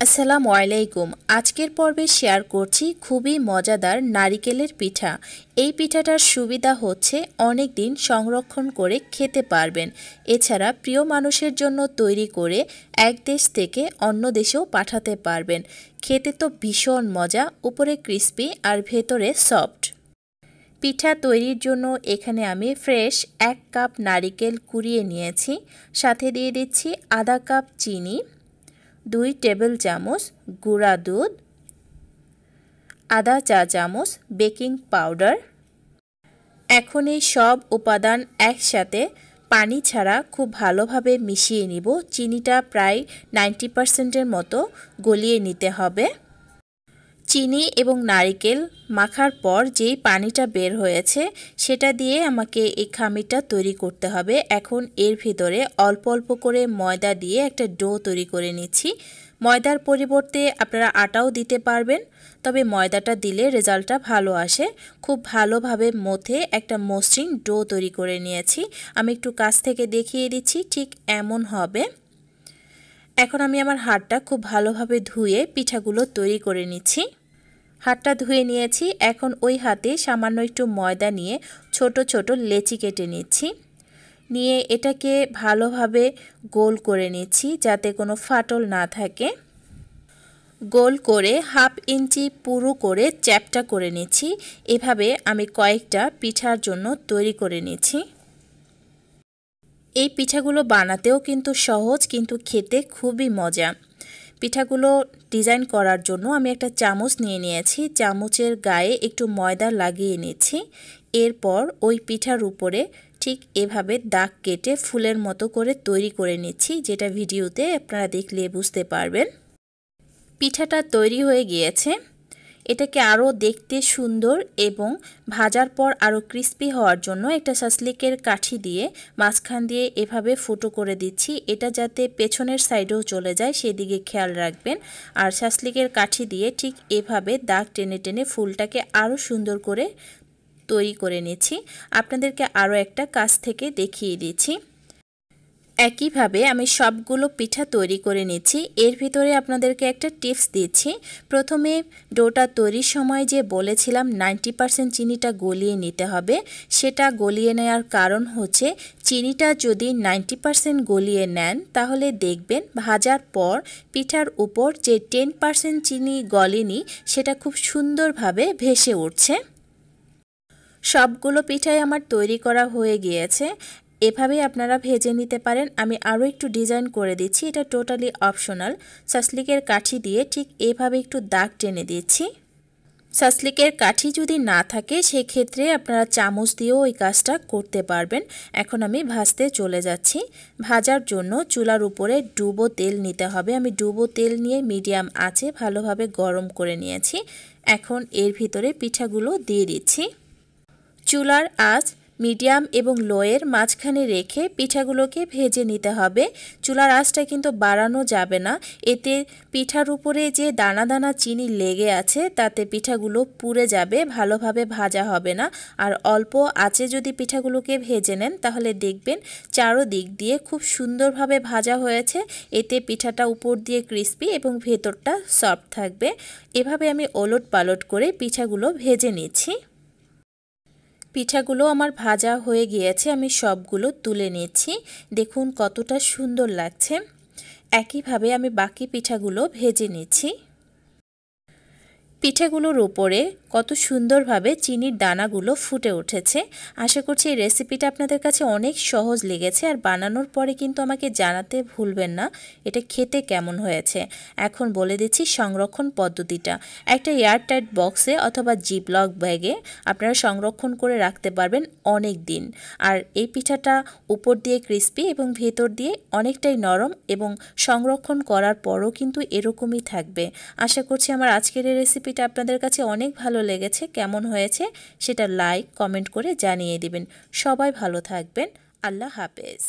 আসসালামু আলাইকুম। আজকের পর্বে শেয়ার করছি খুবই মজাদার নারিকেলের পিঠা। এই পিঠাটার সুবিধা হচ্ছে অনেক দিন সংরক্ষণ করে খেতে পারবেন। এছাড়া প্রিয় মানুষের জন্য তৈরি করে এক দেশ থেকে অন্য দেশেও পাঠাতে পারবেন। খেতে তো ভীষণ মজা, উপরে ক্রিস্পি আর ভেতরে সফট। পিঠা তৈরির জন্য এখানে আমি ফ্রেশ এক কাপ নারিকেল কুড়িয়ে নিয়েছি। সাথে দিয়ে দিচ্ছি আধা কাপ চিনি। দুই টেবিল চামচ গুঁড়া দুধ আধা চা চামচ বেকিং পাউডার। এখন এই সব উপাদান একসাথে পানি ছাড়া খুব ভালোভাবে মিশিয়ে নিব। চিনিটা প্রায় নাইনটি পার্সেন্টের মতো গলিয়ে নিতে হবে। চিনি এবং নারিকেল মাখার পর যেই পানিটা বের হয়েছে, সেটা দিয়ে আমাকে এই খামিরটা তৈরি করতে হবে। এখন এর ভিতরে অল্প অল্প করে ময়দা দিয়ে একটা ডো তৈরি করে নিচ্ছি। ময়দার পরিবর্তে আপনারা আটাও দিতে পারবেন, তবে ময়দাটা দিলে রেজাল্টটা ভালো আসে। খুব ভালোভাবে মথে একটা মসৃণ ডো তৈরি করে নিয়েছি। আমি একটু কাছ থেকে দেখিয়ে দিচ্ছি, ঠিক এমন হবে। এখন আমি আমার হাতটা খুব ভালোভাবে ধুয়ে পিঠাগুলো তৈরি করে নিচ্ছি। হাতটা ধুয়ে নিয়েছি, এখন ওই হাতে সামান্য একটু ময়দা নিয়ে ছোট ছোট লেচি কেটে নিচ্ছি। নিয়ে এটাকে ভালোভাবে গোল করে নিচ্ছি যাতে কোনো ফাটল না থাকে। গোল করে হাফ ইঞ্চি পুরো করে চ্যাপটা করে নিচ্ছি। এভাবে আমি কয়েকটা পিঠার জন্য তৈরি করে নিচ্ছি। এই পিঠাগুলো বানাতেও কিন্তু সহজ, কিন্তু খেতে খুবই মজা। পিঠাগুলো ডিজাইন করার জন্য আমি একটা চামচ নিয়ে নিয়েছি। চামচের গায়ে একটু ময়দা লাগিয়ে নিচ্ছি। এরপর ওই পিঠার উপরে ঠিক এভাবে দাগ কেটে ফুলের মতো করে তৈরি করে নিচ্ছি, যেটা ভিডিওতে আপনারা দেখলে বুঝতে পারবেন। পিঠাটা তৈরি হয়ে গিয়েছে। এটাকে আরও দেখতে সুন্দর এবং ভাজার পর আরও ক্রিস্পি হওয়ার জন্য একটা সাসলিকের কাঠি দিয়ে মাঝখান দিয়ে এভাবে ফুটো করে দিচ্ছি। এটা যাতে পেছনের সাইডেও চলে যায়, সেদিকে খেয়াল রাখবেন। আর সাসলিকের কাঠি দিয়ে ঠিক এভাবে দাগ টেনে টেনে ফুলটাকে আরও সুন্দর করে তৈরি করে নিচ্ছি। আপনাদেরকে আরও একটা কাছ থেকে দেখিয়ে দিচ্ছি। একইভাবে আমি সবগুলো পিঠা তৈরি করে নিচ্ছি। এর ভিতরে আপনাদেরকে একটা টিপস দিচ্ছি। প্রথমে ডোটা তৈরির সময় যে বলেছিলাম, নাইনটি পারসেন্ট চিনিটা গলিয়ে নিতে হবে। সেটা গলিয়ে নেওয়ার কারণ হচ্ছে, চিনিটা যদি নাইনটি পারসেন্ট গলিয়ে নেন, তাহলে দেখবেন ভাজার পর পিঠার উপর যে টেন পারসেন্ট চিনি গলেনি, সেটা খুব সুন্দরভাবে ভেসে উঠছে। সবগুলো পিঠাই আমার তৈরি করা হয়ে গিয়েছে। এভাবেই আপনারা ভেজে নিতে পারেন। আমি আরও একটু ডিজাইন করে দিচ্ছি। এটা টোটালি অপশনাল সাসলিকের কাঠি দিয়ে ঠিক এভাবে একটু দাগ টেনে দিচ্ছি। সাসলিকের কাঠি যদি না থাকে, সেক্ষেত্রে আপনারা চামচ দিয়েও ওই কাজটা করতে পারবেন। এখন আমি ভাজতে চলে যাচ্ছি। ভাজার জন্য চুলার উপরে ডুবো তেল নিতে হবে। আমি ডুবো তেল নিয়ে মিডিয়াম আছে, ভালোভাবে গরম করে নিয়েছি। এখন এর ভিতরে পিঠাগুলো দিয়ে দিচ্ছি। চুলার আঁচ মিডিয়াম এবং লোয়ের মাঝখানে রেখে পিঠাগুলোকে ভেজে নিতে হবে। চুলার আঁচটা কিন্তু বাড়ানো যাবে না। এতে পিঠার উপরে যে দানা দানা চিনি লেগে আছে, তাতে পিঠাগুলো পুড়ে যাবে, ভালোভাবে ভাজা হবে না। আর অল্প আঁচে যদি পিঠাগুলোকে ভেজে নেন, তাহলে দেখবেন চারো দিক দিয়ে খুব সুন্দরভাবে ভাজা হয়েছে। এতে পিঠাটা উপর দিয়ে ক্রিস্পি এবং ভেতরটা সফট থাকবে। এভাবে আমি ওলট পালট করে পিঠাগুলো ভেজে নিচ্ছি। পিঠাগুলো আমার ভাজা হয়ে গিয়েছে, আমি সবগুলো তুলে নিচ্ছি। দেখুন কতটা সুন্দর লাগছে। একইভাবে আমি বাকি পিঠাগুলো ভেজে নিচ্ছি। পিঠেগুলোর উপরে কত সুন্দরভাবে চিনির দানাগুলো ফুটে উঠেছে। আশা করছি এই রেসিপিটা আপনাদের কাছে অনেক সহজ লেগেছে আর বানানোর পরে কিন্তু আমাকে জানাতে ভুলবেন না, এটা খেতে কেমন হয়েছে। এখন বলে দিচ্ছি সংরক্ষণ পদ্ধতিটা। একটা এয়ারটাইট বক্সে অথবা জিপলক ব্যাগে আপনারা সংরক্ষণ করে রাখতে পারবেন অনেক দিন। আর এই পিঠাটা উপর দিয়ে ক্রিস্পি এবং ভেতর দিয়ে অনেকটাই নরম এবং সংরক্ষণ করার পরও কিন্তু এরকমই থাকবে। আশা করছি আমার আজকের এই রেসিপিটা আপনাদের কাছে অনেক ভালো লেগেছে, কেমন হয়েছে সেটা লাইক কমেন্ট করে জানিয়ে দিবেন। সবাই ভালো থাকবেন। আল্লাহ হাফেজ।